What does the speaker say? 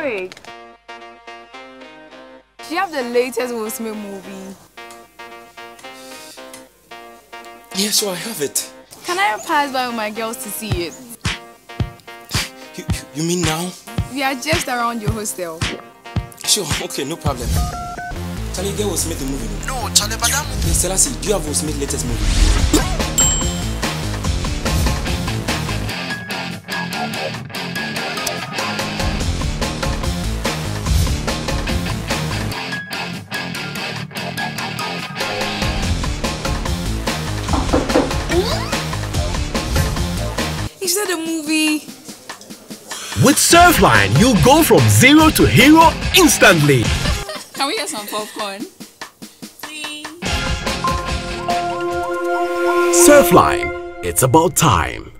Eric, do you have the latest Will Smith movie? Yeah, sure, I have it. Can I pass by with my girls to see it? You, you mean now? We are just around your hostel. Sure, okay, no problem. Charlie, get Will Smith the movie. No, Charlie, madam. Hey, Selassie, do you have Will Smith latest movie? Is that a movie? With Surfline, you'll go from zero to hero instantly. Can we get some popcorn? Surfline, it's about time.